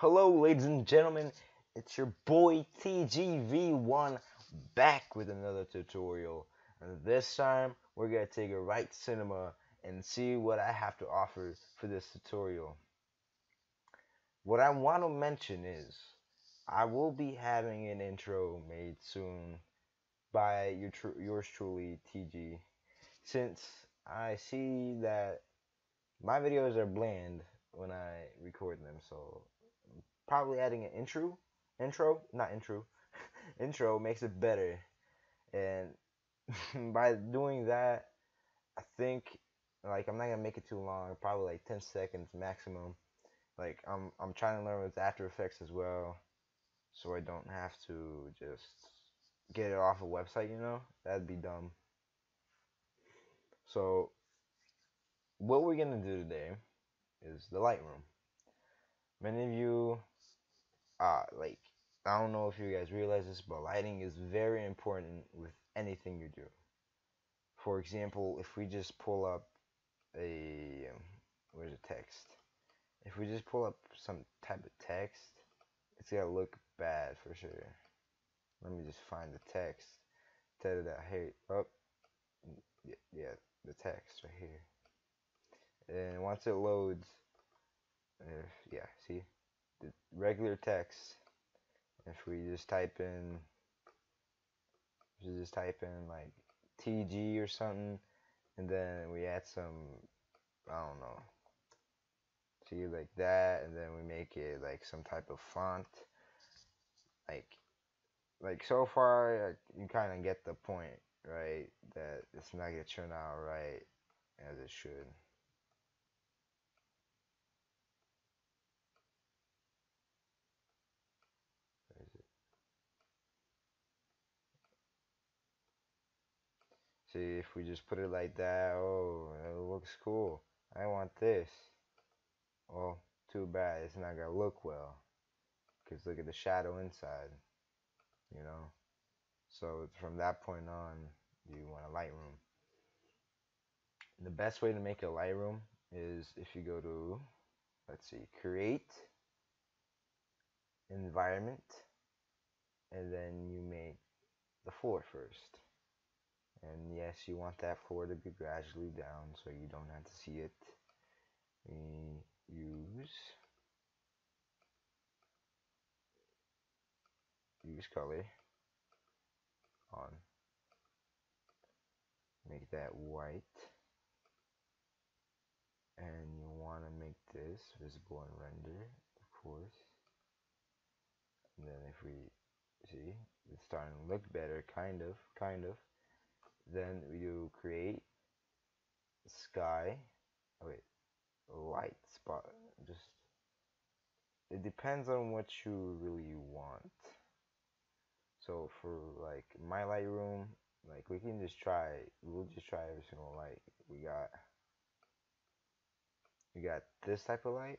Hello, ladies and gentlemen. It's your boy TGV1 back with another tutorial. And this time, we're to take a right cinema and see what I have to offer for this tutorial. What I want to mention is, I will be having an intro made soon by your tr yours truly, TG. Since I see that my videos are bland when I record them, so probably adding an intro, intro, not intro, intro makes it better. And by doing that, I think like I'm not gonna make it too long, probably like 10 seconds maximum. Like I'm I'm trying to learn with After Effects as well, so I don't have to just get it off a website, you know? That'd be dumb. So what we're gonna do today is the Lightroom. Many of you, uh, like, I don't know if you guys realize this, but lighting is very important with anything you do. For example, if we just pull up a, um, where's the text? If we just pull up some type of text, it's gonna look bad for sure. Let me just find the text. Tell you that, hey, up, oh, yeah, the text right here and once it loads if, yeah see? The regular text if we just type in we just type in like TG or something and then we add some I don't know see like that and then we make it like some type of font. Like like so far you kind of get the point right? That it's not gonna turn out right as it should See, if we just put it like that, oh, it looks cool. I want this. Well, too bad. It's not to look well. Because look at the shadow inside. You know? So from that point on, you want a Lightroom. The best way to make a Lightroom is if you go to, let's see, create, environment, and then you make the floor first. And yes, you want that floor to be gradually down so you don't have to see it. Use use color on. Make that white. And you want to make this visible and render of course. And then if we see it's starting to look better kind of kind of then you create sky. Oh wait light spot just it depends on what you really want. So for like my Lightroom like we can just try we'll just try every single light. We got we got this type of light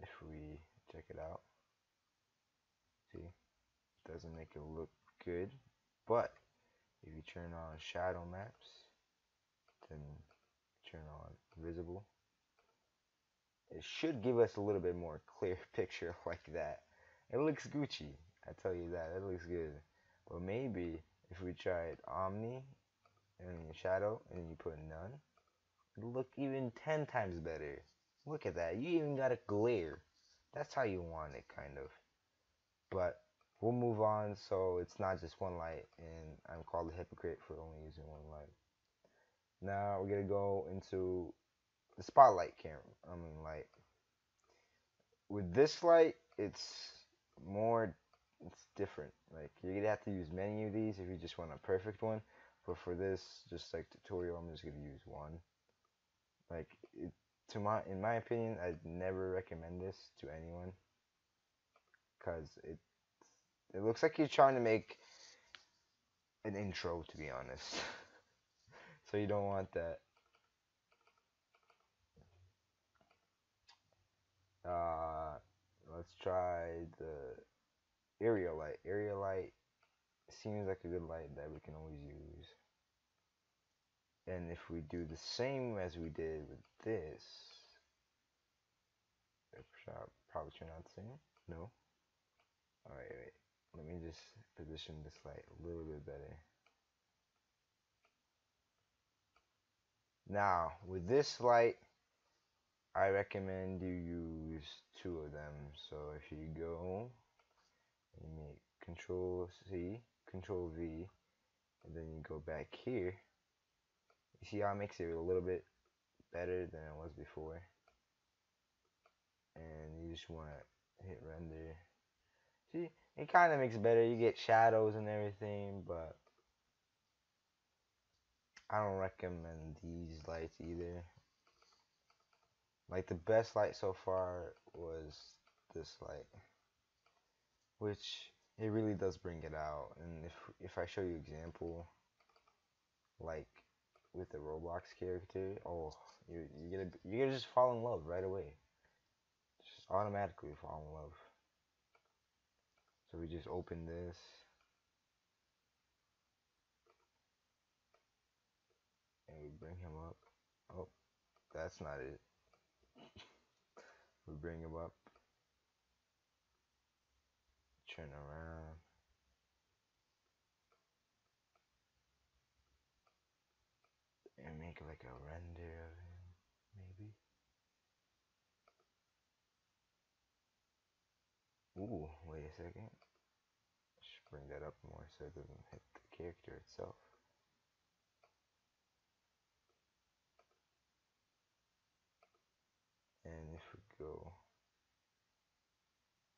if we check it out. See doesn't make it look good but if you turn on shadow maps then turn on visible. It should give us a little bit more clear picture like that. It looks Gucci I tell you that. It looks good. But maybe if we tried Omni and shadow and you put none it'll look even 10 times better. Look at that. You even got a glare. That's how you want it kind of. But we'll move on so it's not just one light and I'm called a hypocrite for only using one light. Now we're gonna go into the spotlight camera. I mean light. With this light, it's more it's different. Like you're gonna have to use many of these if you just want a perfect one. But for this, just like tutorial, I'm just gonna use one. Like it, to my in my opinion, I'd never recommend this to anyone because it it looks like you're trying to make an intro, to be honest. so you don't want that. Uh, let's try the area light. Area light seems like a good light that we can always use. And if we do the same as we did with this, probably turn on the same? No. Alright, wait. Let me just position this light a little bit better. Now, with this light, I recommend you use two of them. So if you go and you make Control C, Control V, and then you go back here, you see how it makes it a little bit better than it was before. And you just want to hit render. See, it kind of makes better. You get shadows and everything, but I don't recommend these lights either. Like the best light so far was this light, which it really does bring it out. And if if I show you example, like with the Roblox character, oh, you you're gonna you're gonna just fall in love right away. Just automatically fall in love. So we just open this. And we bring him up. Oh, that's not it. we bring him up. Turn around. And make like a render of him, maybe. Ooh, wait a second. I Should bring that up more so it doesn't hit the character itself. And if we go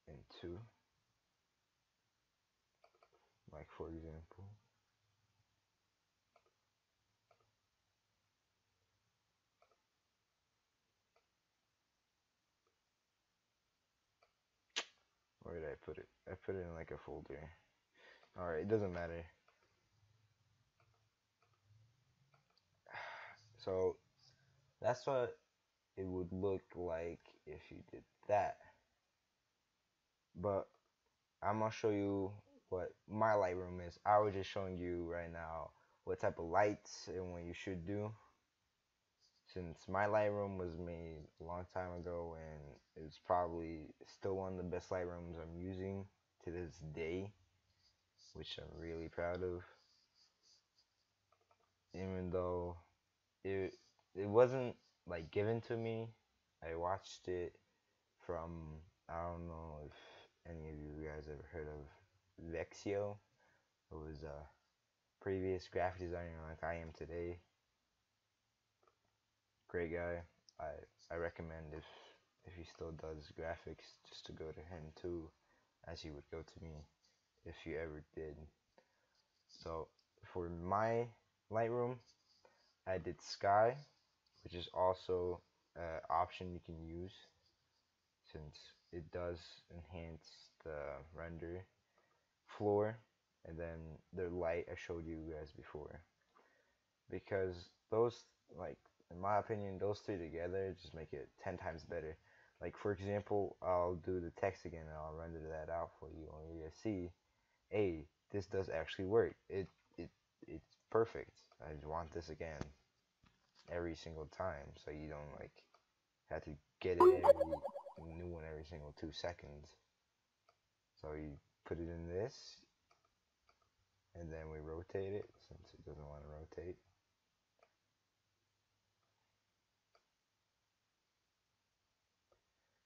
into, like for example, where did I put it? I put it in like a folder. Alright, it doesn't matter. So that's what it would look like if you did that. But I'm gonna show you what my Lightroom is. I was just showing you right now what type of lights and what you should do. Since my Lightroom was made a long time ago and it's probably still one of the best Lightrooms I'm using to this day, which I'm really proud of. Even though it it wasn't like given to me. I watched it from I don't know if any of you guys ever heard of Vexio. It was a previous graphic designer like I am today. Great guy. I I recommend if if he still does graphics just to go to him too, as he would go to me if you ever did. So for my Lightroom, I did Sky which is also an option you can use since it does enhance the render floor and then the light I showed you guys before because those like in my opinion those three together just make it 10 times better like for example I'll do the text again and I'll render that out for you and you'll see hey this does actually work it it it's perfect I just want this again every single time, so you don't like have to get it every new one every single two seconds. So you put it in this, and then we rotate it since it doesn't want to rotate.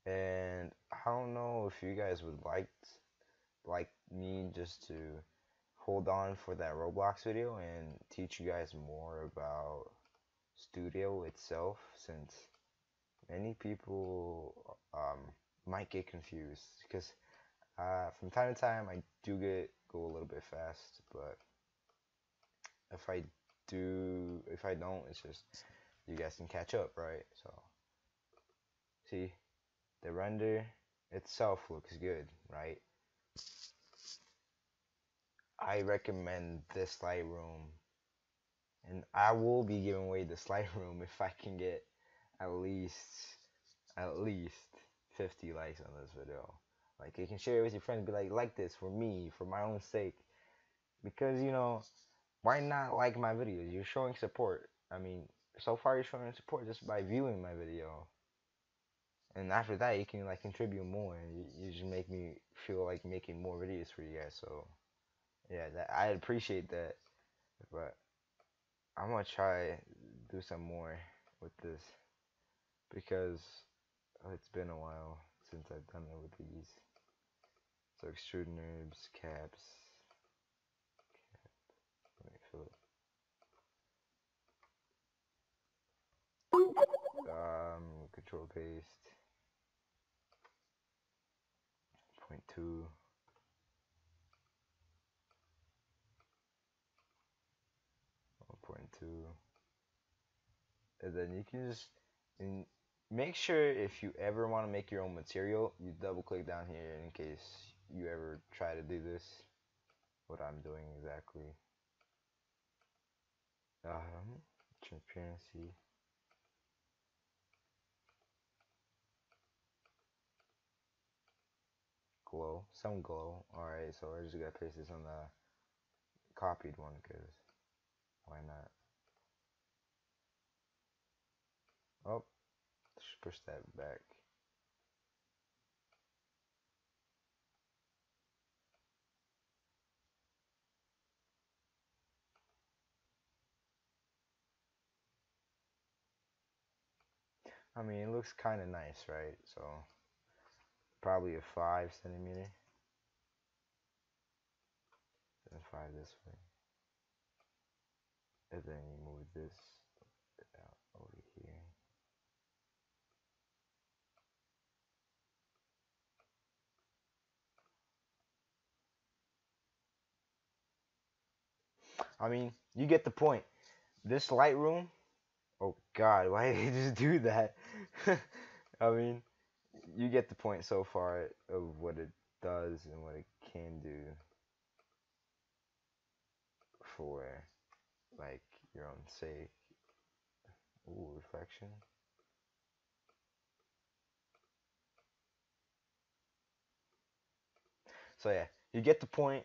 And I don't know if you guys would like like me just to hold on for that Roblox video and teach you guys more about studio itself since many people um, might get confused. Because uh, from time to time I do get go a little bit fast but if I do if I don't it's just you guys can catch up right? So see the render itself looks good right I recommend this Lightroom and I will be giving away the Lightroom if I can get at least at least 50 likes on this video. Like you can share it with your friends, be like, like this for me, for my own sake. Because you know, why not like my videos? You're showing support. I mean, so far you're showing support just by viewing my video. And after that you can like contribute more. You, you just make me feel like making more videos for you guys. So yeah, that I appreciate that, but I'm gonna try do some more with this because it's been a while since I've done it with these. So extrude NURBS, caps, cap. Let me fill it. Um, control paste. Point two. Point two. And then you can just and make sure if you ever want to make your own material, you double click down here in case you ever try to do this. What I'm doing exactly. Um, transparency. Glow, some glow. Alright, so we're just gonna paste this on the copied one because why not? Oh, push that back. I mean, it looks kind of nice, right? So, probably a 5 centimeter. Then 5 this way. And then you move this out over here. I mean, you get the point. This Lightroom, oh God, why did they just do that? I mean, you get the point so far of what it does and what it can do for like your own sake. Ooh, reflection. So yeah, you get the point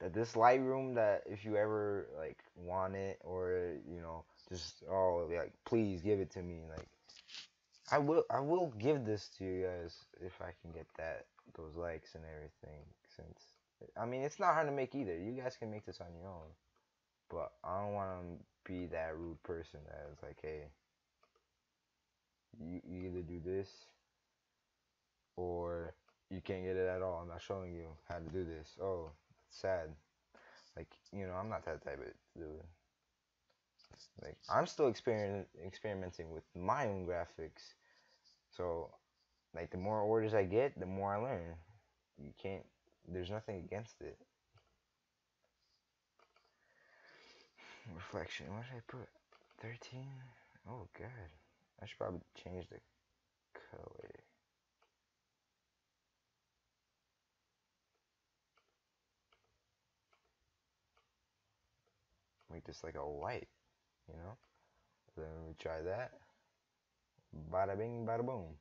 that this Lightroom that if you ever like want it or you know just oh like please give it to me like I will I will give this to you guys if I can get that those likes and everything since I mean it's not hard to make either you guys can make this on your own but I don't want to be that rude person that is like hey you, you either do this or you can't get it at all I'm not showing you how to do this oh it's sad. Like, you know, I'm not that type of dude. Like, I'm still experiment experimenting with my own graphics. So, like, the more orders I get, the more I learn. You can't, there's nothing against it. Reflection, what should I put? 13? Oh, God. I should probably change the color. make this like a white, you know? Then we try that. Bada bing, bada boom.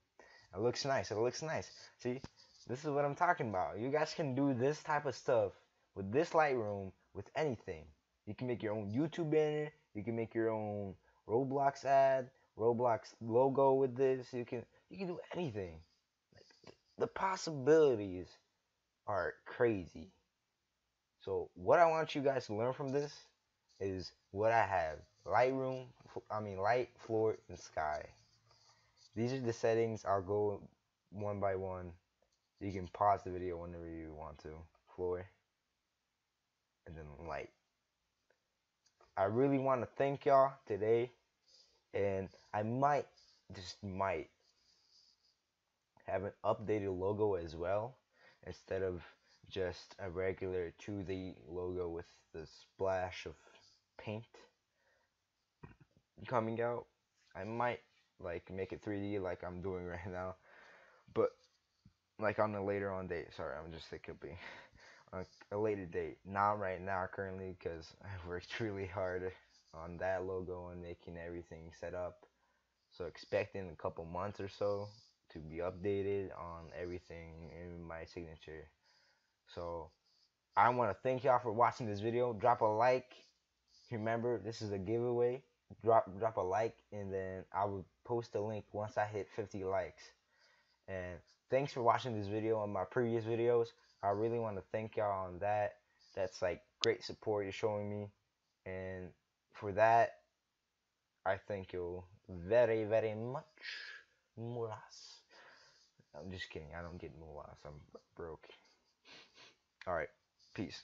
It looks nice. It looks nice. See, this is what I'm talking about. You guys can do this type of stuff with this Lightroom with anything. You can make your own YouTube banner. You can make your own Roblox ad, Roblox logo with this. You can you can do anything. Like, the possibilities are crazy. So what I want you guys to learn from this is what I have. Lightroom, I mean light, floor, and sky. These are the settings. I'll go one by one. You can pause the video whenever you want to. Floor, and then light. I really want to thank y'all today, and I might, just might, have an updated logo as well instead of just a regular 2D logo with the splash of paint coming out. I might like make it 3D like I'm doing right now, but like on a later on date. Sorry, I'm just thinking be on a later date. Not right now currently because I worked really hard on that logo and making everything set up. So expecting a couple months or so to be updated on everything in my signature. So I want to thank y'all for watching this video. Drop a like remember this is a giveaway drop drop a like and then i will post a link once i hit 50 likes And thanks for watching this video and my previous videos. I really want to thank y'all on that. That's like great support you're showing me. And for that, I thank you very, very much. Mulas. I'm just kidding. I don't get mulas. I'm broke. Alright. Peace.